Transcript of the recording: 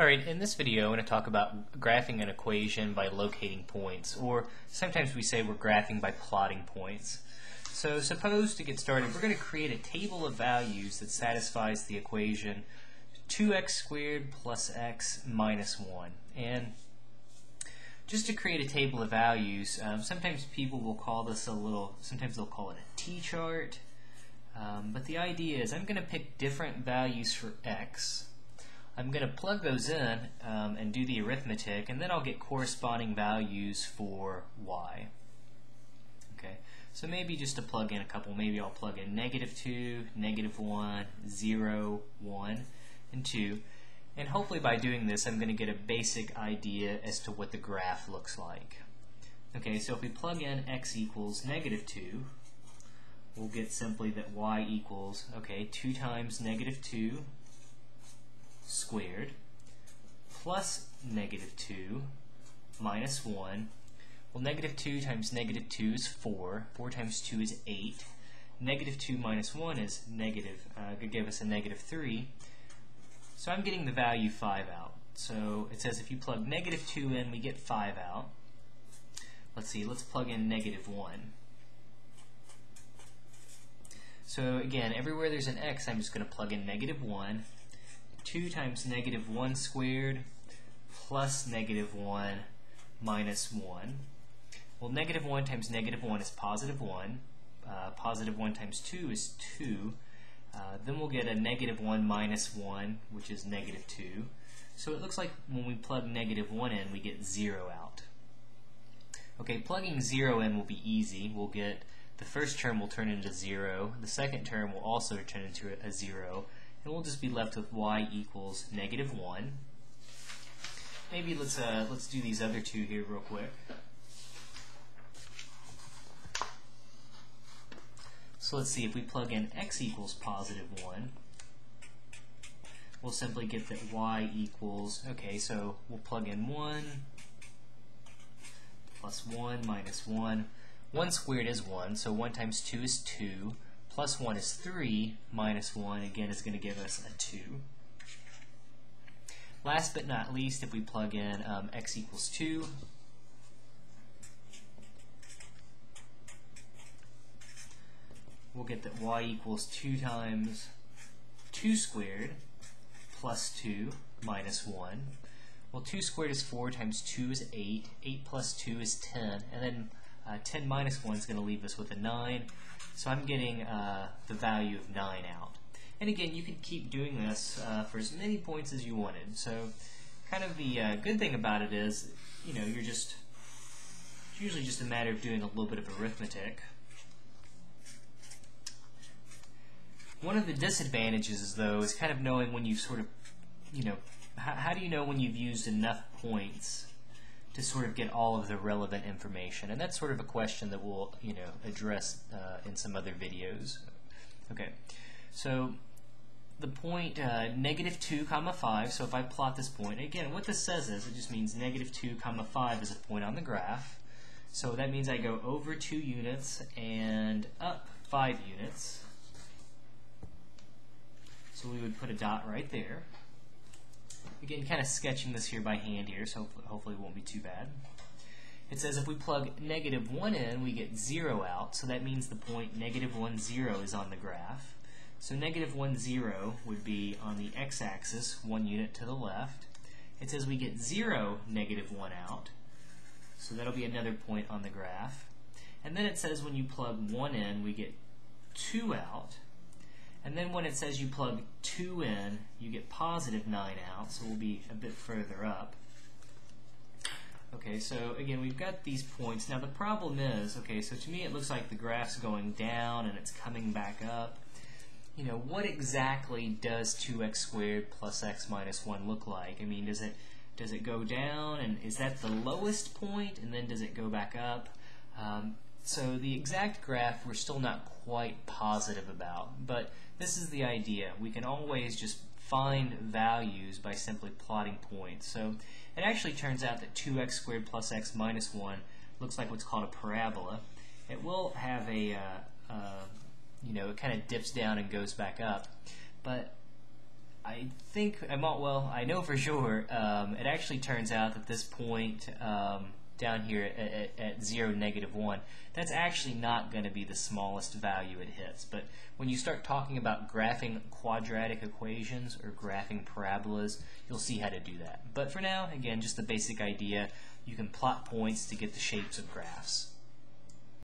Alright, in this video I'm going to talk about graphing an equation by locating points, or sometimes we say we're graphing by plotting points. So suppose to get started we're going to create a table of values that satisfies the equation 2x squared plus x minus 1. And just to create a table of values, um, sometimes people will call this a little, sometimes they'll call it a t-chart, um, but the idea is I'm going to pick different values for x I'm going to plug those in um, and do the arithmetic, and then I'll get corresponding values for y. Okay, so maybe just to plug in a couple, maybe I'll plug in negative 2, negative 1, 0, 1, and 2. And hopefully by doing this, I'm going to get a basic idea as to what the graph looks like. Okay, so if we plug in x equals negative 2, we'll get simply that y equals, okay, 2 times negative 2 squared plus negative 2 minus 1. Well, negative 2 times negative 2 is 4. 4 times 2 is 8. Negative 2 minus 1 is negative, uh, could give us a negative 3. So I'm getting the value 5 out. So it says if you plug negative 2 in, we get 5 out. Let's see, let's plug in negative 1. So again, everywhere there's an x, I'm just going to plug in negative 1. 2 times negative 1 squared plus negative 1 minus 1. Well, negative 1 times negative 1 is positive 1. Uh, positive 1 times 2 is 2. Uh, then we'll get a negative 1 minus 1, which is negative 2. So it looks like when we plug negative 1 in, we get 0 out. Okay, plugging 0 in will be easy. We'll get the first term will turn into 0. The second term will also turn into a 0 and we'll just be left with y equals negative 1. Maybe let's, uh, let's do these other two here real quick. So let's see, if we plug in x equals positive 1, we'll simply get that y equals, okay, so we'll plug in 1 plus 1 minus 1. 1 squared is 1, so 1 times 2 is 2 plus 1 is 3, minus 1, again, is going to give us a 2. Last but not least, if we plug in um, x equals 2, we'll get that y equals 2 times 2 squared plus 2 minus 1. Well, 2 squared is 4 times 2 is 8. 8 plus 2 is 10. And then uh, 10 minus 1 is going to leave us with a 9. So I'm getting uh, the value of 9 out. And again, you could keep doing this uh, for as many points as you wanted. So kind of the uh, good thing about it is, you know, you're just, it's usually just a matter of doing a little bit of arithmetic. One of the disadvantages, though, is kind of knowing when you've sort of, you know, how, how do you know when you've used enough points to sort of get all of the relevant information? And that's sort of a question that we'll, you know, address uh, in some other videos. Okay, so the point uh, negative 2 comma 5, so if I plot this point, again, what this says is it just means negative 2 comma 5 is a point on the graph. So that means I go over 2 units and up 5 units. So we would put a dot right there. Again, kind of sketching this here by hand here, so hopefully it won't be too bad. It says if we plug negative 1 in, we get 0 out, so that means the point negative 1, 0 is on the graph. So negative 1, 0 would be on the x-axis, one unit to the left. It says we get 0, negative 1 out, so that'll be another point on the graph. And then it says when you plug 1 in, we get 2 out, and then when it says you plug 2 in, you get positive 9 out, so we'll be a bit further up. Okay, so again, we've got these points. Now the problem is, okay, so to me it looks like the graph's going down and it's coming back up. You know, what exactly does 2x squared plus x minus 1 look like? I mean, does it does it go down and is that the lowest point and then does it go back up? Um, so the exact graph we're still not quite positive about, but this is the idea. We can always just find values by simply plotting points. So it actually turns out that 2x squared plus x minus 1 looks like what's called a parabola. It will have a, uh, uh, you know, it kind of dips down and goes back up. But I think, I'm not, well, I know for sure, um, it actually turns out that this point um, down here at, at, at 0, negative 1, that's actually not going to be the smallest value it hits. But when you start talking about graphing quadratic equations or graphing parabolas, you'll see how to do that. But for now, again, just the basic idea, you can plot points to get the shapes of graphs.